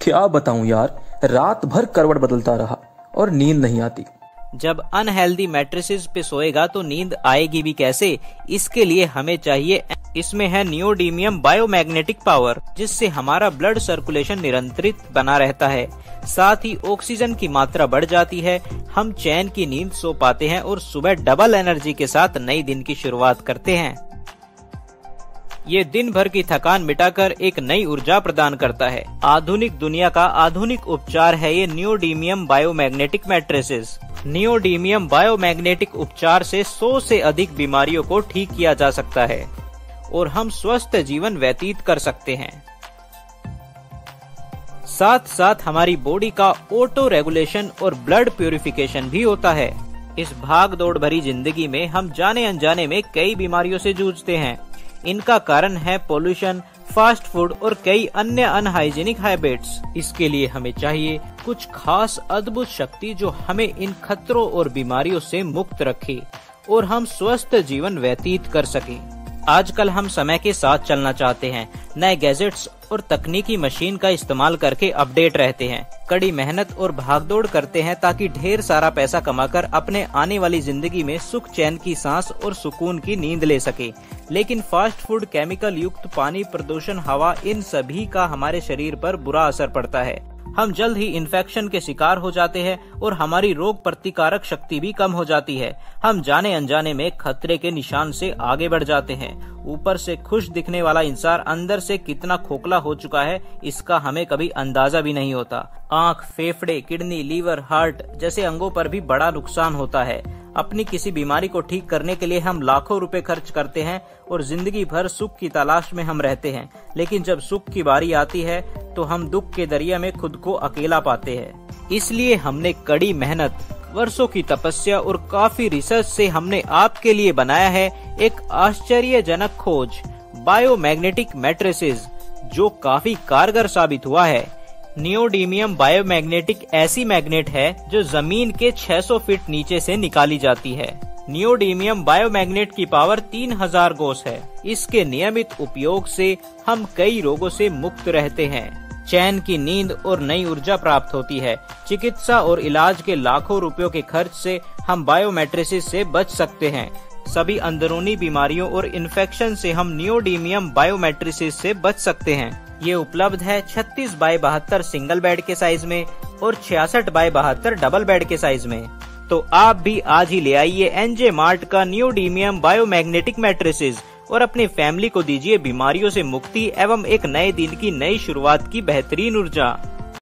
क्या बताऊँ यार, रात भर करवट बदलता रहा और नींद नहीं आती। जब अनहेल्दी मैट्रेसेस पे सोएगा तो नींद आएगी भी कैसे? इसके लिए हमें चाहिए, इसमें है नियोडीमियम बायोमैग्नेटिक पावर, जिससे हमारा ब्लड सर्कुलेशन निरंतरित बना रहता है। साथ ही ऑक्सीजन की मात्रा बढ़ जाती है, हम चैन की नींद सो पाते हैं और सुबह डबल एनर्जी के साथ नई दिन की शुरुआत करते हैं। ये दिन भर की थकान मिटाकर एक नई ऊर्जा प्रदान करता है। आधुनिक दुनिया का आधुनिक उपचार है ये neodymium biomagnetic mattresses. Neodymium biomagnetic उपचार से 100 से अधिक बीमारियों को ठीक किया जा सकता है और हम स्वस्थ जीवन व्यतीत कर सकते हैं। साथ साथ हमारी बॉडी का ऑटो रेगुलेशन और ब्लड प्यूरिफिकेशन भी होता है। इस भाग दौड़ भरी ज़िंदगी में हम जाने अनजाने में कई बीमारियों से जूझते हैं। इनका कारण है पोल्यूशन फास्ट फ़ूड और कई अन्य अनहाइजेनिक हैबिट्स इसके लिए हमें चाहिए कुछ खास अद्भुत शक्ति जो हमें इन खतरों और बीमारियों से मुक्त रखे और हम स्वस्थ जीवन व्यतीत कर सके। आजकल हम समय के साथ चलना चाहते हैं। नए गैजेट्स और तकनीकी मशीन का इस्तेमाल करके अपडेट रहते हैं। कड़ी मेहनत और भागदौड़ करते हैं ताकि ढेर सारा पैसा कमाकर अपने आने वाली ज़िंदगी में सुख चैन की सांस और सुकून की नींद ले सके। लेकिन फास्ट फ़ूड केमिकल युक्त पानी, प्रदूषण, हवा, इन सभी का हमारे शरीर पर बुरा असर पड़ता है। हम जल्द ही इन्फेक्शन के शिकार हो जाते हैं और हमारी रोग प्रतिकारक शक्ति भी कम हो जाती है। हम जाने अनजाने में खतरे के निशान से आगे बढ़ जाते हैं। ऊपर से खुश दिखने वाला इंसान अंदर से कितना खोखला हो चुका है, इसका हमें कभी अंदाज़ा भी नहीं होता। आँख, फेफड़े, किडनी, लीवर, हार्ट जैसे अंगों पर भी बड़ा नुकसान होता है। अपनी किसी बीमारी को ठीक करने के लिए हम लाखों रुपए खर्च करते हैं और ज़िंदगी भर सुख की तलाश में हम रहते हैं। लेकिन जब सुख की बारी आती है तो हम दुख के दरिया में खुद को अकेला पाते हैं। इसलिए हमने कड़ी मेहनत वर्षों की तपस्या और काफ़ी रिसर्च से हमने आपके लिए बनाया है एक आश्चर्यजनक खोज बायोमैग्नेटिक मैट्रेसेस जो काफ़ी कारगर साबित हुआ है। नियोडीमियम बायोमैग्नेटिक ऐसी मैग्नेट है जो ज़मीन के 600 फीट नीचे से निकाली जाती है। नियोडीमियम बायोमैग्नेट की पावर 3000 गोस है। इसके नियमित उपयोग से हम कई रोगों से मुक्त रहते हैं। चैन की नींद और नई ऊर्जा प्राप्त होती है। चिकित्सा और इलाज के लाखों रुपयों के खर्च से हम बायोमेट्रिसिस से बच सकते हैं। सभी अंदरूनी बीमारियों और इन्फेक्शन से हम नियोडीमियम बायोमेट्रिसिस से बच सकते हैं। ये उपलब्ध है 36 बाय बहत्तर सिंगल बेड के साइज़ में और छियासठ बाय बहत्तर डबल बेड के साइज़ में। तो आप भी आज ही ले आइए एनजे मार्ट का न्यूडीमियम बायोमैग्नेटिक मैट्रेसेस और अपनी फैमिली को दीजिए बीमारियों से मुक्ति एवं एक नए दिन की नई शुरुआत की बेहतरीन ऊर्जा।